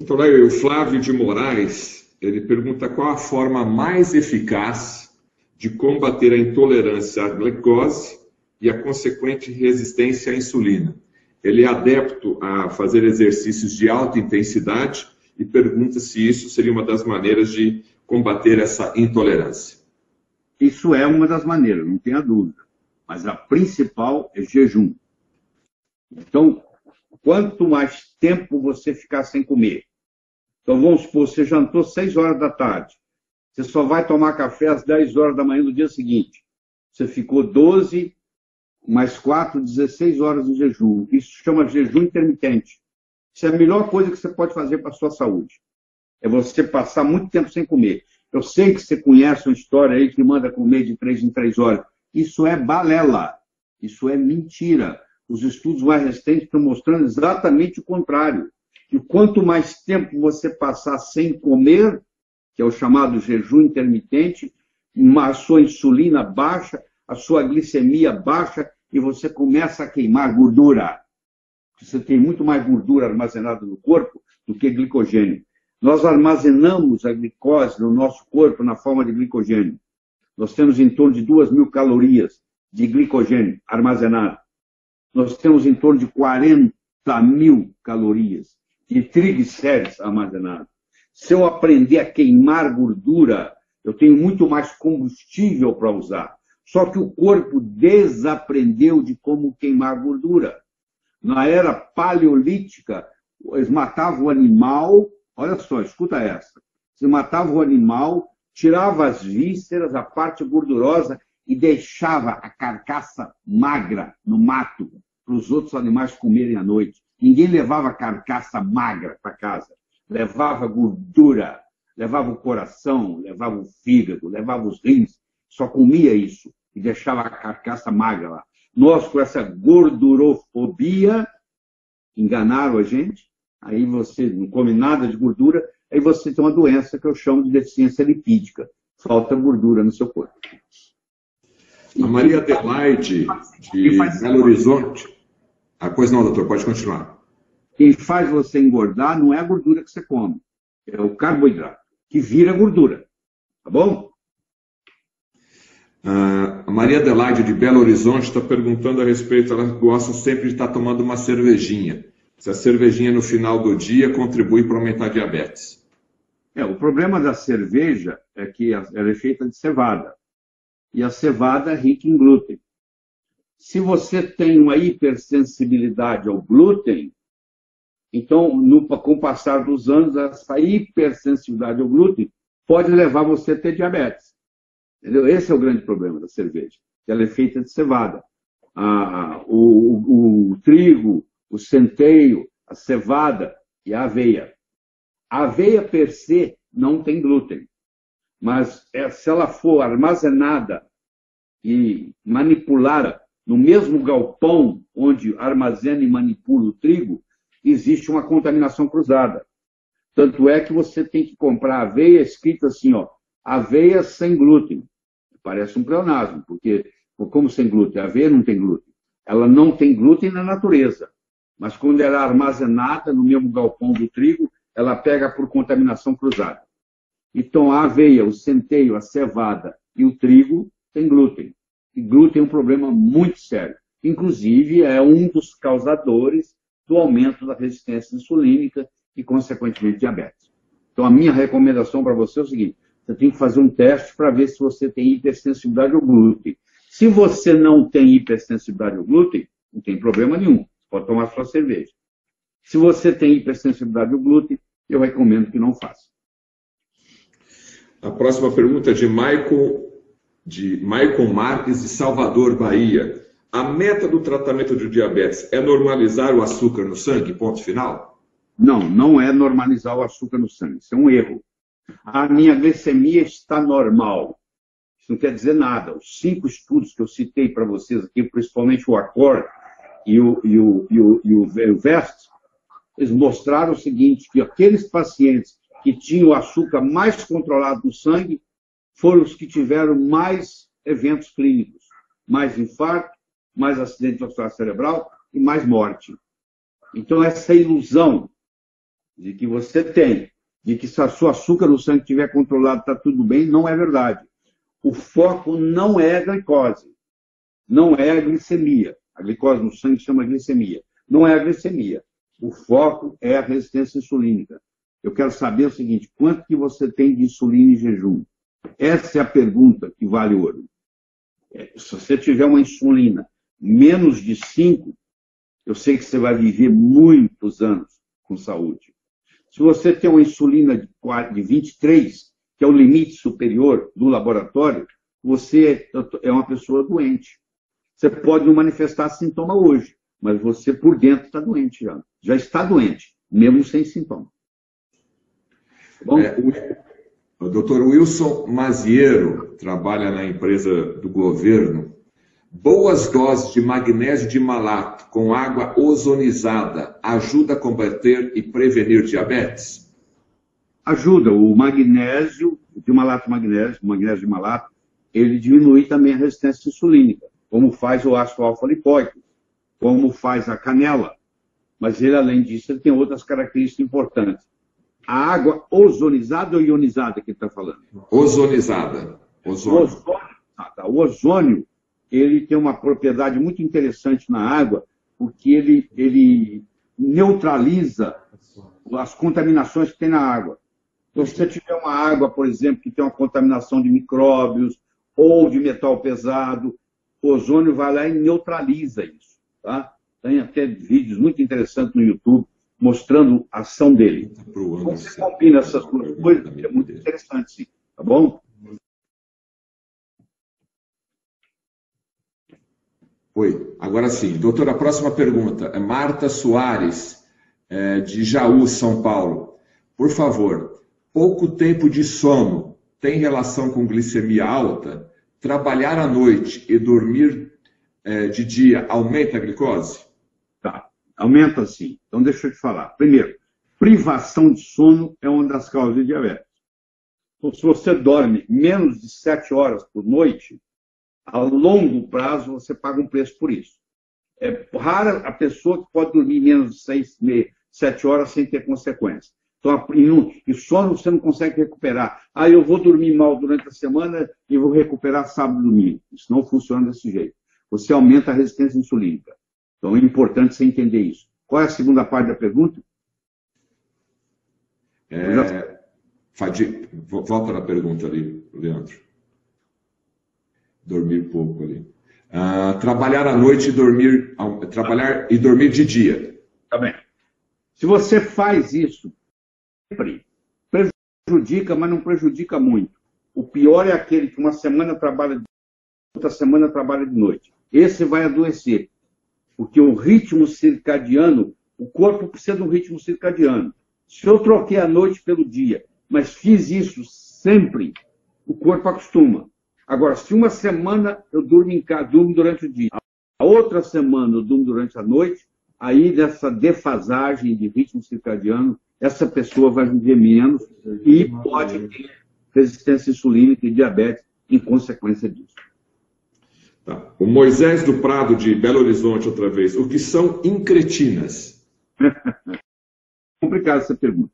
Então, aí, o Flávio de Moraes, ele pergunta qual a forma mais eficaz de combater a intolerância à glicose e a consequente resistência à insulina. Ele é adepto a fazer exercícios de alta intensidade e pergunta se isso seria uma das maneiras de combater essa intolerância. Isso é uma das maneiras, não tenha dúvida. Mas a principal é jejum. Então, quanto mais tempo você ficar sem comer. Então, vamos supor, você jantou 6 horas da tarde. Você só vai tomar café às 10 horas da manhã do dia seguinte. Você ficou 12 mais 4, 16 horas de jejum. Isso chama jejum intermitente. Isso é a melhor coisa que você pode fazer para a sua saúde. É você passar muito tempo sem comer. Eu sei que você conhece uma história aí que manda comer de três em três horas. Isso é balela. Isso é mentira. Os estudos mais recentes estão mostrando exatamente o contrário. Que quanto mais tempo você passar sem comer, que é o chamado jejum intermitente, a sua insulina baixa, a sua glicemia baixa e você começa a queimar gordura você tem muito mais gordura armazenada no corpo do que glicogênio. Nós armazenamos a glicose no nosso corpo na forma de glicogênio. Nós temos em torno de 2 mil calorias de glicogênio armazenado. Nós temos em torno de 40 mil calorias de triglicéridos armazenados. Se eu aprender a queimar gordura, eu tenho muito mais combustível para usar. Só que o corpo desaprendeu de como queimar gordura. Na era paleolítica, eles matavam o animal, olha só, escuta essa. Você matava o animal, tirava as vísceras, a parte gordurosa e deixava a carcaça magra no mato para os outros animais comerem à noite. Ninguém levava a carcaça magra para casa. Levava gordura, levava o coração, levava o fígado, levava os rins. Só comia isso e deixava a carcaça magra lá. Nós, com essa gordurofobia, enganaram a gente, aí você não come nada de gordura, aí você tem uma doença que eu chamo de deficiência lipídica. Falta gordura no seu corpo. A Maria Adelaide, de Belo Horizonte. A coisa não, doutor, pode continuar. Quem faz você engordar não é a gordura que você come, é o carboidrato, que vira gordura. Tá bom? a Maria Adelaide de Belo Horizonte está perguntando a respeito, ela gosta sempre de estar tomando uma cervejinha. Se a cervejinha no final do dia contribui para aumentar a diabetes. É, o problema da cerveja é que ela é feita de cevada. E a cevada rica em glúten. Se você tem uma hipersensibilidade ao glúten, então, no, com o passar dos anos, essa hipersensibilidade ao glúten pode levar você a ter diabetes. Entendeu? Esse é o grande problema da cerveja. Ela é feita de cevada. Ah, o, o, o, trigo, o centeio, a cevada e a aveia. A aveia per se não tem glúten, mas é, se ela for armazenada e manipulada no mesmo galpão onde armazena e manipula o trigo, existe uma contaminação cruzada. Tanto é que você tem que comprar aveia escrita assim, ó, aveia sem glúten. Parece um pleonasmo, porque como sem glúten? A aveia não tem glúten. Ela não tem glúten na natureza, mas quando ela é armazenada no mesmo galpão do trigo, ela pega por contaminação cruzada. Então, a aveia, o centeio, a cevada e o trigo têm glúten. E glúten é um problema muito sério. Inclusive, é um dos causadores do aumento da resistência insulínica e, consequentemente, diabetes. Então, a minha recomendação para você é o seguinte: você tem que fazer um teste para ver se você tem hipersensibilidade ao glúten. Se você não tem hipersensibilidade ao glúten, não tem problema nenhum. Você pode tomar sua cerveja. Se você tem hipersensibilidade ao glúten, eu recomendo que não faça. A próxima pergunta é de Michael, de Michael Marques, de Salvador, Bahia. A meta do tratamento de diabetes é normalizar o açúcar no sangue? Ponto final? Não, não é normalizar o açúcar no sangue. Isso é um erro a minha glicemia está normal. Isso não quer dizer nada. Os cinco estudos que eu citei para vocês aqui, principalmente o ACORD e o, e o, e o, e o VEST, eles mostraram o seguinte, que aqueles pacientes que tinham o açúcar mais controlado no sangue foram os que tiveram mais eventos clínicos, mais infarto, mais acidente vascular cerebral e mais morte. Então, essa ilusão de que você tem, de que se a sua açúcar no sangue estiver controlado, está tudo bem, não é verdade. O foco não é a glicose, não é a glicemia. A glicose no sangue chama glicemia. Não é a glicemia. O foco é a resistência insulínica. Eu quero saber o seguinte: quanto que você tem de insulina em jejum? Essa é a pergunta que vale ouro. É, se você tiver uma insulina menos de 5, eu sei que você vai viver muitos anos com saúde. Se você tem uma insulina de 23, que é o limite superior do laboratório, você é uma pessoa doente. Você pode não manifestar sintoma hoje, mas você por dentro está doente já. Já está doente, mesmo sem sintoma. Bom, é, o, doutor Wilson Maziero trabalha na empresa do governo. Boas doses de magnésio de malato com água ozonizada ajuda a combater e prevenir diabetes? Ajuda. O magnésio, de malato magnésio, magnésio de malato, ele diminui também a resistência insulínica, como faz o ácido alfa-lipóico, como faz a canela. Mas ele, além disso, ele tem outras características importantes a água ozonizada ou ionizada que ele está falando? Ozonizada. Ozônio. O, ozônio, ah, tá. o ozônio ele tem uma propriedade muito interessante na água, porque ele, ele neutraliza as contaminações que tem na água. Então, se você tiver uma água, por exemplo, que tem uma contaminação de micróbios ou de metal pesado, o ozônio vai lá e neutraliza isso. Tá? Tem até vídeos muito interessantes no YouTube mostrando a ação dele. Como você combina essas duas coisas, é muito interessante, sim. Tá bom? Oi, agora sim. Doutora, a próxima pergunta é Marta Soares, é, de Jaú, São Paulo. Por favor, pouco tempo de sono tem relação com glicemia alta? Trabalhar à noite e dormir é, de dia aumenta a glicose? Aumenta sim. Então, deixa eu te falar. Primeiro, privação de sono é uma das causas de diabetes. Então, se você dorme menos de 7 horas por noite, a longo prazo você paga um preço por isso. É rara a pessoa que pode dormir menos de 6, 7 horas sem ter consequência. Então, e sono você não consegue recuperar. Ah, eu vou dormir mal durante a semana e vou recuperar sábado e domingo. Isso não funciona desse jeito. Você aumenta a resistência insulínica. Então é importante você entender isso. Qual é a segunda parte da pergunta? É, Fadi, volta na pergunta ali, Leandro. Dormir pouco ali. Ah, trabalhar à noite e dormir, trabalhar e dormir de dia. Tá bem. Se você faz isso, sempre prejudica, mas não prejudica muito. O pior é aquele que uma semana trabalha de outra semana trabalha de noite. Esse vai adoecer. Porque o ritmo circadiano, o corpo precisa de um ritmo circadiano. Se eu troquei a noite pelo dia, mas fiz isso sempre, o corpo acostuma. Agora, se uma semana eu durmo em casa, durmo durante o dia, a outra semana eu durmo durante a noite, aí dessa defasagem de ritmo circadiano, essa pessoa vai viver menos e pode ter resistência insulínica e diabetes em consequência disso. Tá. O Moisés do Prado, de Belo Horizonte, outra vez. O que são incretinas? Complicada essa pergunta.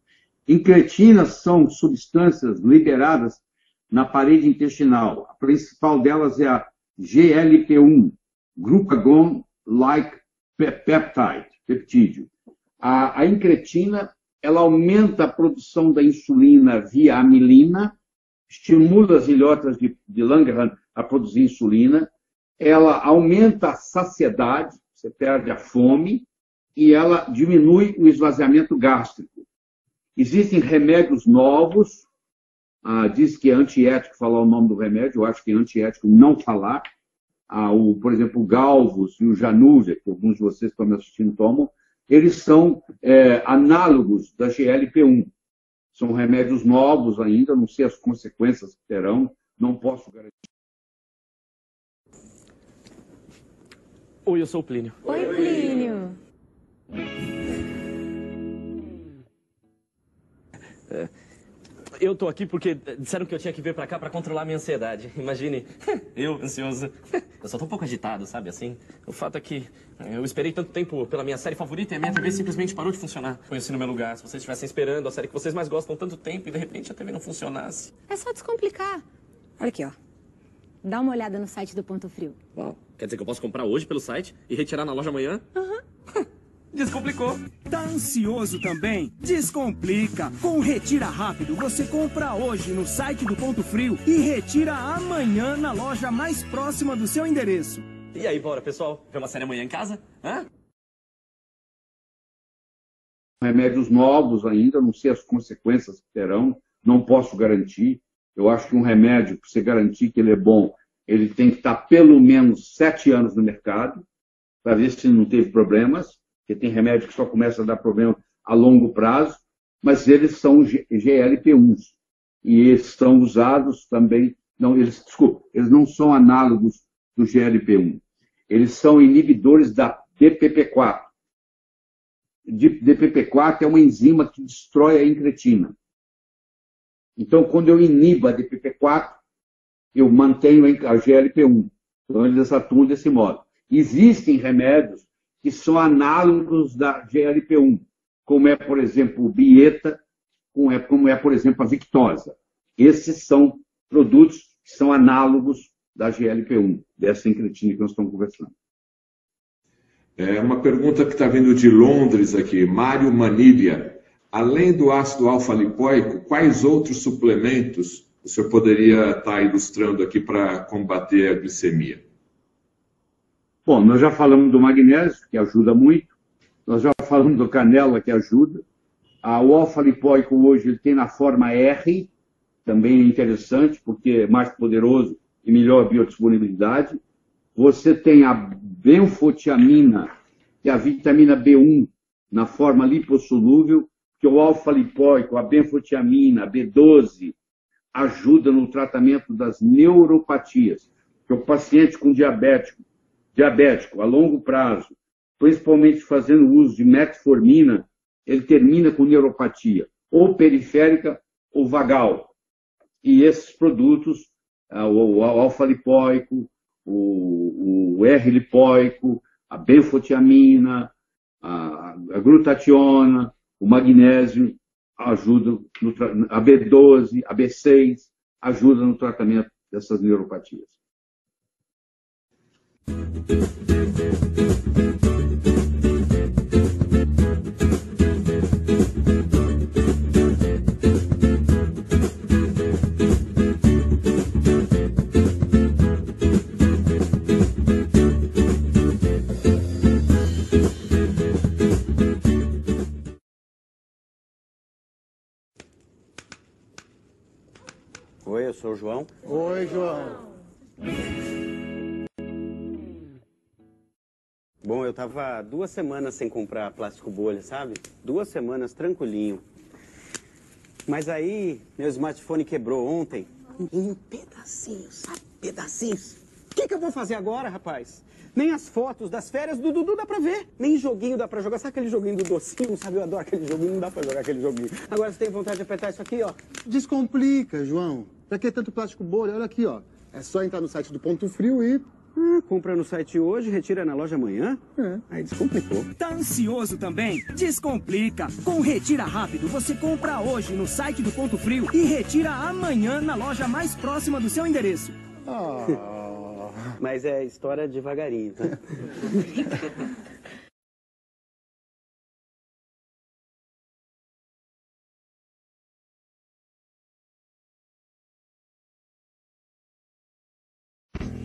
Incretinas são substâncias liberadas na parede intestinal. A principal delas é a GLP-1, Glucagon-like peptide, peptídeo. A, a incretina ela aumenta a produção da insulina via amilina, estimula as ilhotas de, de Langerhans a produzir insulina, ela aumenta a saciedade, você perde a fome, e ela diminui o esvaziamento gástrico. Existem remédios novos, ah, diz que é antiético falar o nome do remédio, eu acho que é antiético não falar. Ah, o, por exemplo, o Galvus e o Januvia, que alguns de vocês estão me assistindo tomam, eles são é, análogos da GLP-1. São remédios novos ainda, não sei as consequências que terão, não posso garantir. Oi, eu sou o Plínio. Oi, Plínio. É, eu tô aqui porque disseram que eu tinha que vir pra cá pra controlar minha ansiedade. Imagine, eu, ansioso. Eu só tô um pouco agitado, sabe, assim? O fato é que eu esperei tanto tempo pela minha série favorita e a minha TV simplesmente parou de funcionar. Conheci no meu lugar. Se vocês estivessem esperando a série que vocês mais gostam tanto tempo e de repente a TV não funcionasse. É só descomplicar. Olha aqui, ó. Dá uma olhada no site do Ponto Frio. Uau. Quer dizer que eu posso comprar hoje pelo site e retirar na loja amanhã? Aham. Descomplicou. Tá ansioso também? Descomplica! Com Retira Rápido, você compra hoje no site do Ponto Frio e retira amanhã na loja mais próxima do seu endereço. E aí, bora, pessoal? Ver uma série amanhã em casa? Hã? Remédios novos ainda, não sei as consequências que terão, não posso garantir. Eu acho que um remédio, para você garantir que ele é bom, ele tem que estar pelo menos sete anos no mercado, para ver se não teve problemas porque tem remédio que só começa a dar problema a longo prazo, mas eles são GLP-1s. E eles são usados também, não, eles, desculpa, eles não são análogos do GLP-1. Eles são inibidores da DPP-4. DPP-4 é uma enzima que destrói a incretina. Então, quando eu inibo a DPP-4, eu mantenho a GLP-1. Então, eles atuam desse modo. Existem remédios que são análogos da GLP-1, como é, por exemplo, o Bieta, como é, como é, por exemplo, a Victosa. Esses são produtos que são análogos da GLP-1, dessa incretina que nós estamos conversando. É uma pergunta que está vindo de Londres aqui, Mário Manilha. Além do ácido alfa-lipoico, quais outros suplementos o senhor poderia estar tá ilustrando aqui para combater a glicemia? Bom, nós já falamos do magnésio, que ajuda muito, nós já falamos do canela, que ajuda. o alfa-lipóico hoje ele tem na forma R, também é interessante, porque é mais poderoso e melhor biodisponibilidade. Você tem a benfotiamina, que é a vitamina B1, na forma lipossolúvel, que o alfa-lipóico, a benfotiamina, a B12, ajuda no tratamento das neuropatias. Que o paciente com diabético diabético a longo prazo, principalmente fazendo uso de metformina, ele termina com neuropatia, ou periférica ou vagal. E esses produtos, ah, o alfa-lipóico, o, R-lipóico, a benfotiamina, a, glutationa, o magnésio, ajudam, no, a B12, a B6, ajudam no tratamento dessas neuropatias. Oi, eu sou o João. Oi, João. Bom, eu tava duas semanas sem comprar plástico bolha, sabe? Duas semanas tranquilinho. Mas aí, meu smartphone quebrou ontem. Em pedacinhos, sabe? Pedacinhos. O que, que eu vou fazer agora, rapaz? Nem as fotos das férias do Dudu dá pra ver. Nem joguinho dá pra jogar. Sabe aquele joguinho do docinho? Sabe, eu adoro aquele joguinho, não dá pra jogar aquele joguinho. Agora você tem vontade de apertar isso aqui, ó. Descomplica, João. Pra que tanto plástico bolha? Olha aqui, ó. É só entrar no site do Ponto Frio e ah, compra no site hoje, retira na loja amanhã? É. Aí descomplicou. Tá ansioso também? Descomplica. Com Retira Rápido, você compra hoje no site do Ponto Frio e retira amanhã na loja mais próxima do seu endereço. Oh. Mas é história devagarinho, tá?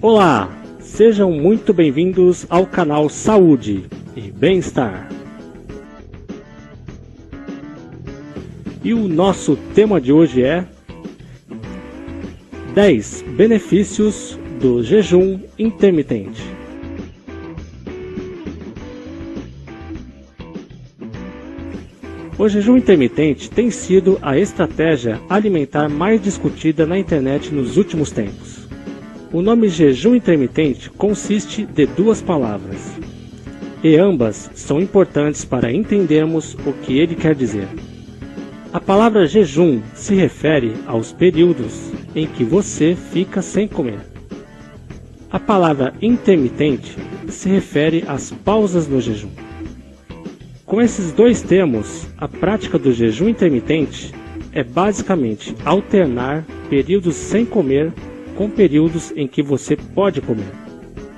Olá, Sejam muito bem-vindos ao canal Saúde e Bem-Estar. E o nosso tema de hoje é 10 benefícios do jejum intermitente. O jejum intermitente tem sido a estratégia alimentar mais discutida na internet nos últimos tempos. O nome jejum intermitente consiste de duas palavras, e ambas são importantes para entendermos o que ele quer dizer. A palavra jejum se refere aos períodos em que você fica sem comer. A palavra intermitente se refere às pausas no jejum. Com esses dois termos, a prática do jejum intermitente é basicamente alternar períodos sem comer com períodos em que você pode comer.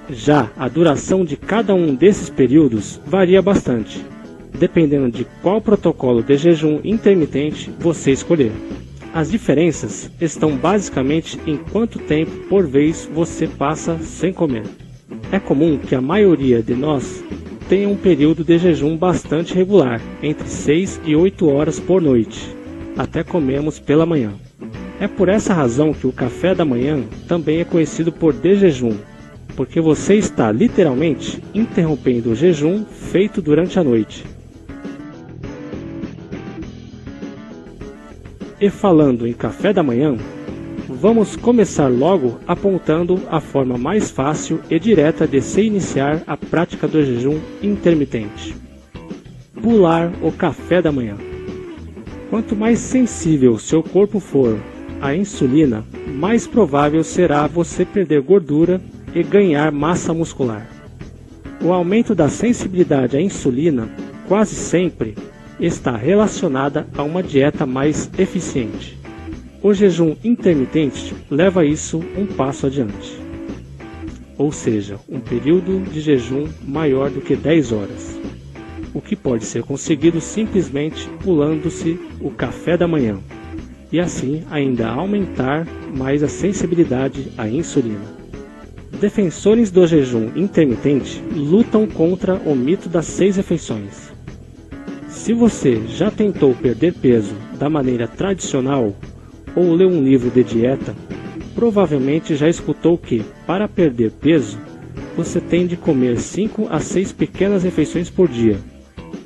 Já a duração de cada um desses períodos varia bastante, dependendo de qual protocolo de jejum intermitente você escolher. As diferenças estão basicamente em quanto tempo por vez você passa sem comer. É comum que a maioria de nós tenha um período de jejum bastante regular, entre 6 e 8 horas por noite, até comemos pela manhã. É por essa razão que o café da manhã também é conhecido por de jejum, porque você está literalmente interrompendo o jejum feito durante a noite. E falando em café da manhã, vamos começar logo apontando a forma mais fácil e direta de se iniciar a prática do jejum intermitente. Pular o café da manhã. Quanto mais sensível seu corpo for à insulina, mais provável será você perder gordura e ganhar massa muscular. O aumento da sensibilidade à insulina quase sempre está relacionada a uma dieta mais eficiente. O jejum intermitente leva isso um passo adiante, ou seja, um período de jejum maior do que 10 horas, o que pode ser conseguido simplesmente pulando-se o café da manhã, e assim ainda aumentar mais a sensibilidade à insulina. Defensores do jejum intermitente lutam contra o mito das seis refeições se você já tentou perder peso da maneira tradicional ou leu um livro de dieta, provavelmente já escutou que, para perder peso, você tem de comer 5 a 6 pequenas refeições por dia.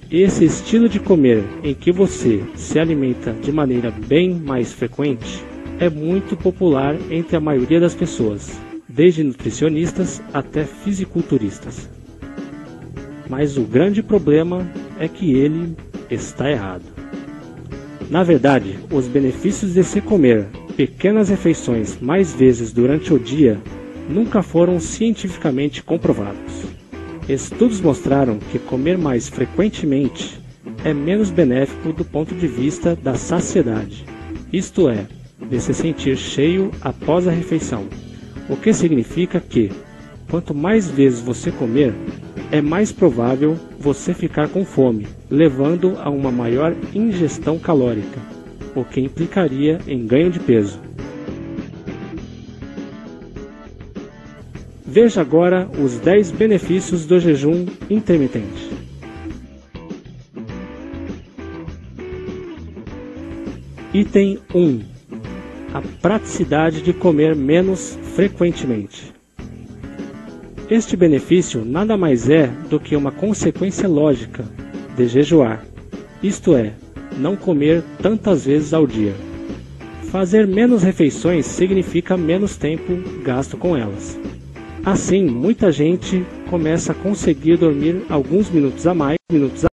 Esse estilo de comer em que você se alimenta de maneira bem mais frequente é muito popular entre a maioria das pessoas, desde nutricionistas até fisiculturistas. Mas o grande problema é que ele está errado. Na verdade, os benefícios de se comer pequenas refeições mais vezes durante o dia nunca foram cientificamente comprovados. Estudos mostraram que comer mais frequentemente é menos benéfico do ponto de vista da saciedade, isto é, de se sentir cheio após a refeição, o que significa que, quanto mais vezes você comer, é mais provável você ficar com fome, levando a uma maior ingestão calórica, o que implicaria em ganho de peso. Veja agora os 10 benefícios do jejum intermitente. Item 1 A praticidade de comer menos frequentemente. Este benefício nada mais é do que uma consequência lógica de jejuar, isto é, não comer tantas vezes ao dia. Fazer menos refeições significa menos tempo gasto com elas. Assim, muita gente começa a conseguir dormir alguns minutos a mais, minutos a